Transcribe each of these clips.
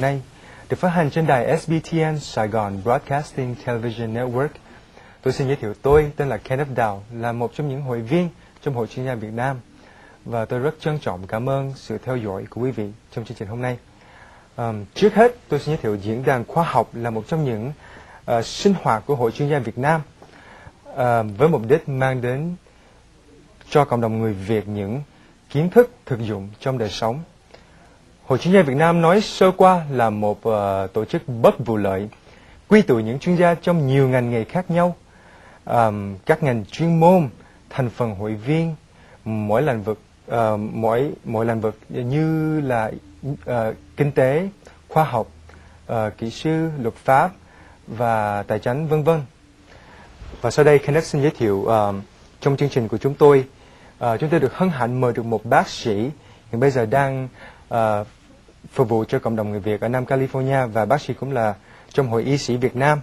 hôm nay được phát hành trên đài SBTN Sài Gòn Broadcasting Television Network. Tôi xin giới thiệu tôi tên là Kenneth Đào, là một trong những hội viên trong Hội chuyên gia Việt Nam và tôi rất trân trọng cảm ơn sự theo dõi của quý vị trong chương trình hôm nay. Um, trước hết, tôi xin giới thiệu diễn đàn khoa học là một trong những uh, sinh hoạt của Hội chuyên gia Việt Nam uh, với mục đích mang đến cho cộng đồng người Việt những kiến thức thực dụng trong đời sống. Hội chuyên gia Việt Nam nói sơ qua là một uh, tổ chức bất vụ lợi, quy tụ những chuyên gia trong nhiều ngành nghề khác nhau, um, các ngành chuyên môn, thành phần hội viên, mỗi lĩnh vực, uh, mỗi mỗi lĩnh vực như là uh, kinh tế, khoa học, uh, kỹ sư, luật pháp và tài chính vân vân. Và sau đây Kenneth xin giới thiệu uh, trong chương trình của chúng tôi uh, chúng tôi được hân hạnh mời được một bác sĩ hiện bây giờ đang uh, phục vụ cho cộng đồng người Việt ở Nam California và bác sĩ cũng là trong hội y sĩ Việt Nam.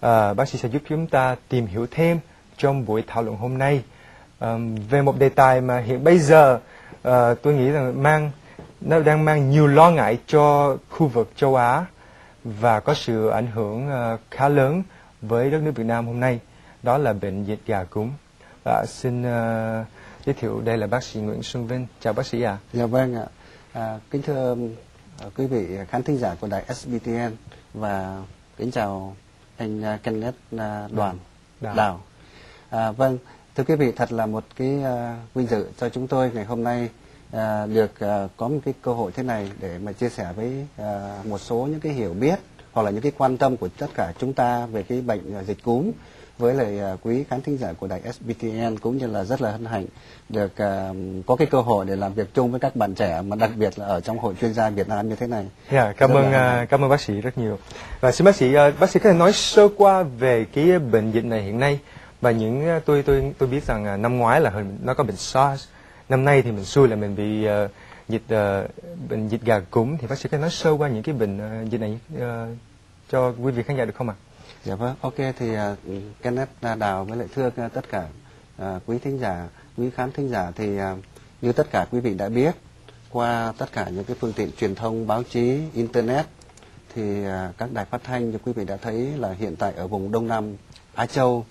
À, bác sĩ sẽ giúp chúng ta tìm hiểu thêm trong buổi thảo luận hôm nay à, về một đề tài mà hiện bây giờ à, tôi nghĩ rằng mang nó đang mang nhiều lo ngại cho khu vực châu Á và có sự ảnh hưởng à, khá lớn với đất nước Việt Nam hôm nay đó là bệnh dịch gà cúm. À, xin à, giới thiệu đây là bác sĩ Nguyễn Xuân Vinh. Chào bác sĩ ạ. À. Dạ vâng ạ. À, kính thưa quý vị khán thính giả của đài SBTN và kính chào anh uh, Kenneth uh, Đoàn Đào. Đào. À, vâng, thưa quý vị thật là một cái uh, vinh dự cho chúng tôi ngày hôm nay uh, được uh, có một cái cơ hội thế này để mà chia sẻ với uh, một số những cái hiểu biết hoặc là những cái quan tâm của tất cả chúng ta về cái bệnh uh, dịch cúm với lại uh, quý khán thính giả của đài SBTN cũng như là rất là hân hạnh được uh, có cái cơ hội để làm việc chung với các bạn trẻ mà đặc biệt là ở trong hội chuyên gia Việt Nam như thế này. Yeah, dạ, cảm rất ơn uh, cảm ơn bác sĩ rất nhiều. Và xin bác sĩ uh, bác sĩ có thể nói sơ qua về cái bệnh dịch này hiện nay và những tôi tôi tôi biết rằng năm ngoái là nó có bệnh SARS, năm nay thì mình xui là mình bị uh, dịch uh, bệnh dịch gà cúm thì bác sĩ có thể nói sơ qua những cái bệnh uh, dịch này uh, cho quý vị khán giả được không ạ? À? Dạ vâng, ok thì uh, Kenneth Đào với lại thưa tất cả uh, quý thính giả, quý khán thính giả thì uh, như tất cả quý vị đã biết qua tất cả những cái phương tiện truyền thông, báo chí, internet thì uh, các đài phát thanh như quý vị đã thấy là hiện tại ở vùng Đông Nam Á Châu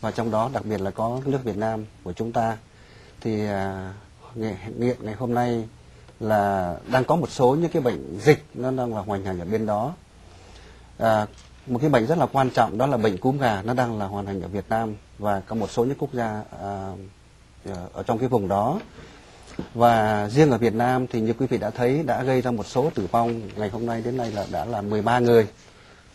và trong đó đặc biệt là có nước Việt Nam của chúng ta thì uh, ngày, ngày hôm nay là đang có một số những cái bệnh dịch nó đang là hoành hành ở bên đó. À, một cái bệnh rất là quan trọng đó là bệnh cúm gà nó đang là hoàn thành ở Việt Nam và có một số những quốc gia à, ở trong cái vùng đó. Và riêng ở Việt Nam thì như quý vị đã thấy đã gây ra một số tử vong. Ngày hôm nay đến nay là đã là 13 người.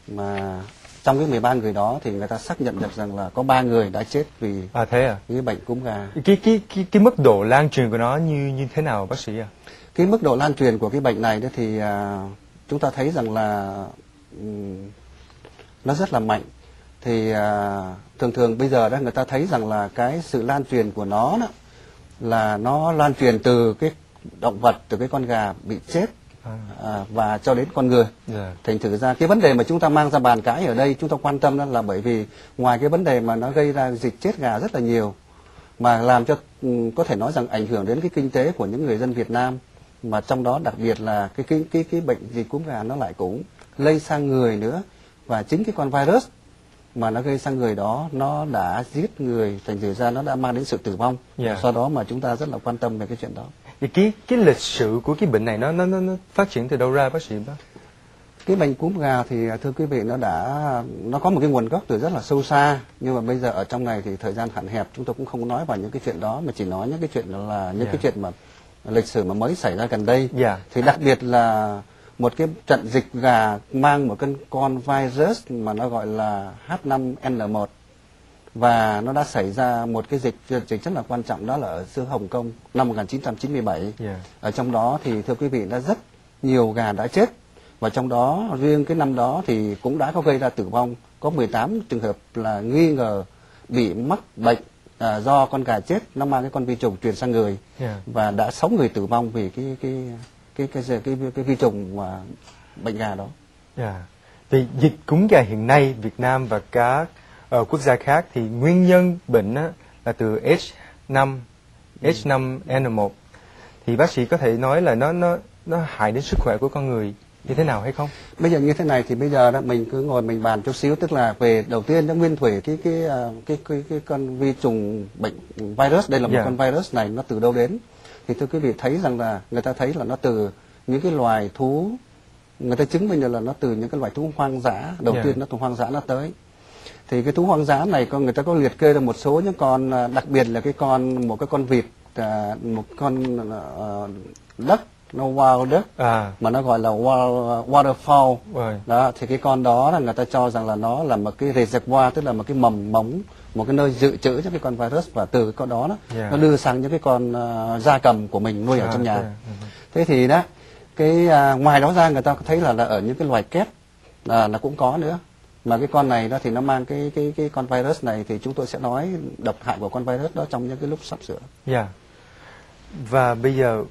Mà trong cái 13 người đó thì người ta xác nhận được rằng là có ba người đã chết vì à thế à? cái bệnh cúm gà. Cái cái cái cái mức độ lan truyền của nó như như thế nào bác sĩ à cái mức độ lan truyền của cái bệnh này đó thì à, chúng ta thấy rằng là um, nó rất là mạnh thì à, thường thường bây giờ đó người ta thấy rằng là cái sự lan truyền của nó đó, là nó lan truyền từ cái động vật từ cái con gà bị chết à, à và cho đến con người yeah. Dạ. thành thử ra cái vấn đề mà chúng ta mang ra bàn cãi ở đây chúng ta quan tâm đó là bởi vì ngoài cái vấn đề mà nó gây ra dịch chết gà rất là nhiều mà làm cho ừ, có thể nói rằng ảnh hưởng đến cái kinh tế của những người dân Việt Nam mà trong đó đặc biệt là cái cái cái cái bệnh dịch cúm gà nó lại cũng lây sang người nữa và chính cái con virus mà nó gây sang người đó nó đã giết người thành thử ra nó đã mang đến sự tử vong yeah. Dạ. do đó mà chúng ta rất là quan tâm về cái chuyện đó thì cái cái lịch sử của cái bệnh này nó nó nó phát triển từ đâu ra bác sĩ bác cái bệnh cúm gà thì thưa quý vị nó đã nó có một cái nguồn gốc từ rất là sâu xa nhưng mà bây giờ ở trong này thì thời gian hạn hẹp chúng tôi cũng không nói vào những cái chuyện đó mà chỉ nói những cái chuyện là những yeah. cái dạ. chuyện mà lịch sử mà mới xảy ra gần đây yeah. Dạ. thì đặc biệt là một cái trận dịch gà mang một con con virus mà nó gọi là H5N1 và nó đã xảy ra một cái dịch dịch rất là quan trọng đó là ở xứ Hồng Kông năm 1997. Yeah. Ở trong đó thì thưa quý vị đã rất nhiều gà đã chết và trong đó riêng cái năm đó thì cũng đã có gây ra tử vong có 18 trường hợp là nghi ngờ bị mắc bệnh à, do con gà chết nó mang cái con vi trùng truyền sang người yeah. và đã sáu người tử vong vì cái cái cái cái cái cái, cái vi trùng mà bệnh gà đó. Yeah. Dạ. Thì dịch cúm gà hiện nay Việt Nam và các uh, quốc gia khác thì nguyên nhân bệnh á, là từ H5 H5N1 thì bác sĩ có thể nói là nó nó nó hại đến sức khỏe của con người như thế nào hay không? bây giờ như thế này thì bây giờ đó mình cứ ngồi mình bàn chút xíu tức là về đầu tiên nó nguyên thủy cái cái à, cái cái, cái con vi trùng bệnh virus đây là một Dạ. con virus này nó từ đâu đến thì thưa quý vị thấy rằng là người ta thấy là nó từ những cái loài thú người ta chứng minh được là nó từ những cái loài thú hoang dã đầu Dạ. tiên nó từ hoang dã nó tới thì cái thú hoang dã này con người ta có liệt kê ra một số những con à, đặc biệt là cái con một cái con vịt à, một con à, đất nó wild đất À, mà nó gọi là wa- waterfowl rồi. đó thì cái con đó là người ta cho rằng là nó là một cái reservoir tức là một cái mầm mống một cái nơi dự trữ cho cái con virus và từ con đó, đó Yeah. nó đưa sang những cái con uh, gia cầm của mình nuôi ở À, trong nhà ok. Ừ. thế thì đó cái à, ngoài đó ra người ta thấy là, là ở những cái loài kép là, là cũng có nữa mà cái con này đó thì nó mang cái cái cái con virus này thì chúng tôi sẽ nói độc hại của con virus đó trong những cái lúc sắp sửa Dạ. Và bây giờ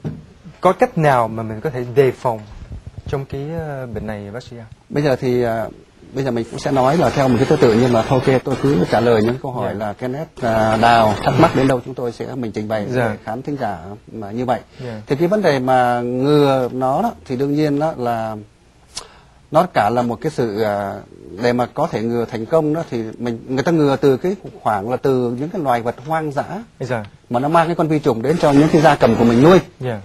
có cách nào mà mình có thể đề phòng trong cái ờ, bệnh này bác sĩ ạ? bây giờ thì à, bây giờ mình cũng sẽ nói là theo một cái thứ tự nhưng mà ok tôi cứ trả lời những câu hỏi Dạ. là Kenneth à, đào thắc mắc đến đâu chúng tôi sẽ mình trình bày Dạ. để khán thính giả mà như vậy Dạ. thì cái vấn đề mà ngừa nó đó, thì đương nhiên đó là nó cả là một cái sự à, để mà có thể ngừa thành công đó thì mình người ta ngừa từ cái khoảng là từ những cái loài vật hoang dã giờ, mà nó mang cái con vi trùng đến cho những cái gia cầm của mình nuôi dạ.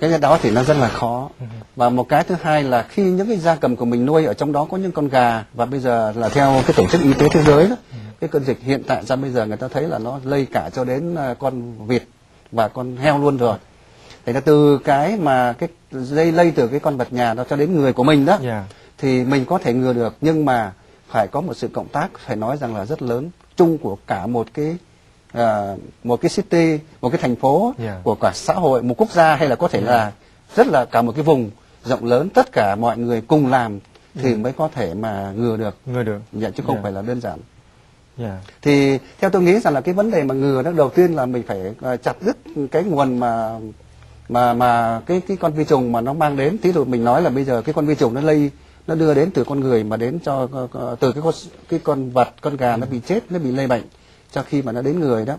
Cái đó thì nó rất là khó. Và một cái thứ hai là khi những cái gia cầm của mình nuôi ở trong đó có những con gà và bây giờ là theo cái tổ chức y tế thế giới đó cái cơn dịch hiện tại ra bây giờ người ta thấy là nó lây cả cho đến à, con vịt và con heo luôn rồi. Thì là từ cái mà cái dây lây từ cái con vật nhà đó cho đến người của mình đó Dạ. thì mình có thể ngừa được. Nhưng mà phải có một sự cộng tác phải nói rằng là rất lớn chung của cả một cái à, một cái city một cái thành phố Yeah. của cả xã hội một quốc gia hay là có thể là rất là cả một cái vùng rộng lớn tất cả mọi người cùng làm thì mới có thể mà ngừa được Ngừa được. dạ, chứ không Yeah. phải là đơn giản Dạ. thì theo tôi nghĩ rằng là cái vấn đề mà ngừa đó đầu tiên là mình phải à, chặt đứt cái nguồn mà mà mà cái cái con vi trùng mà nó mang đến tí dụ mình nói là bây giờ cái con vi trùng nó lây nó đưa đến từ con người mà đến cho từ cái con cái con vật con gà nó bị chết nó bị lây bệnh cho khi mà nó đến người đó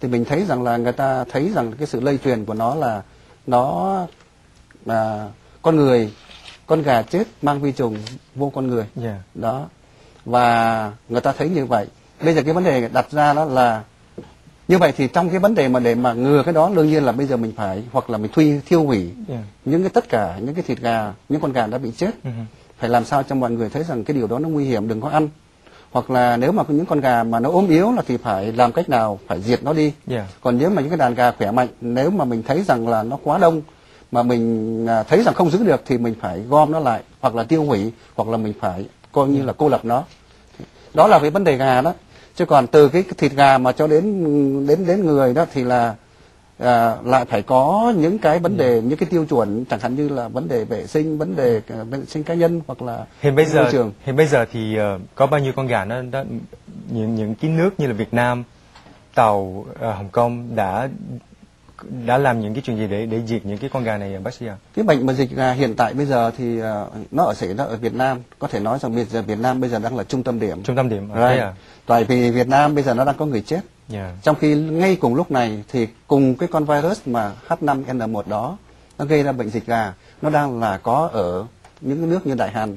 thì mình thấy rằng là người ta thấy rằng cái sự lây truyền của nó là nó là con người con gà chết mang vi trùng vô con người Dạ. đó và người ta thấy như vậy bây giờ cái vấn đề đặt ra đó là như vậy thì trong cái vấn đề mà để mà ngừa cái đó đương nhiên là bây giờ mình phải hoặc là mình thuy thiêu hủy Dạ. những cái tất cả những cái thịt gà những con gà đã bị chết Ừ. phải làm sao cho mọi người thấy rằng cái điều đó nó nguy hiểm đừng có ăn hoặc là nếu mà những con gà mà nó ốm yếu là thì phải làm cách nào phải diệt nó đi. Dạ. còn nếu mà những cái đàn gà khỏe mạnh nếu mà mình thấy rằng là nó quá đông mà mình à, thấy rằng không giữ được thì mình phải gom nó lại hoặc là tiêu hủy hoặc là mình phải coi như là cô lập nó. Đó là cái vấn đề gà đó. Chứ còn từ cái thịt gà mà cho đến đến đến người đó thì là à, lại phải có những cái vấn đề những cái tiêu chuẩn chẳng hạn như là vấn đề vệ sinh vấn đề à, vệ sinh cá nhân hoặc là Hiện bây môi giờ trường hiện bây giờ thì ờ, có bao nhiêu con gà nó đã những những cái nước như là Việt Nam, Tàu, ờ, Hồng Kông đã đã làm những cái chuyện gì để để diệt những cái con gà này bác sĩ ạ? cái bệnh mà dịch gà hiện tại bây giờ thì à, nó ở xảy ra ở Việt Nam có thể nói rằng bây giờ Việt Nam bây giờ đang là trung tâm điểm Trung tâm điểm Right. à? tại vì Việt Nam bây giờ nó đang có người chết Dạ. Trong khi ngay cùng lúc này thì cùng cái con virus mà H5N1 đó, nó gây ra bệnh dịch gà, nó đang là có ở những cái nước như Đại Hàn.